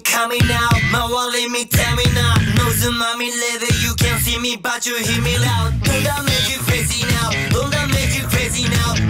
coming out Mawali me, tell me now Nose mommy it. you can't see me But you hear me loud. Don't that make you crazy now? Don't that make you crazy now?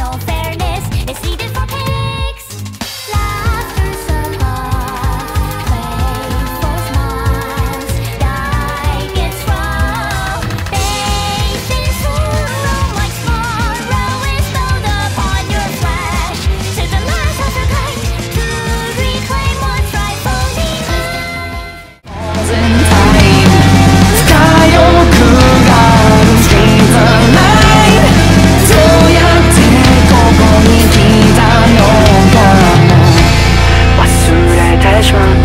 の judgment.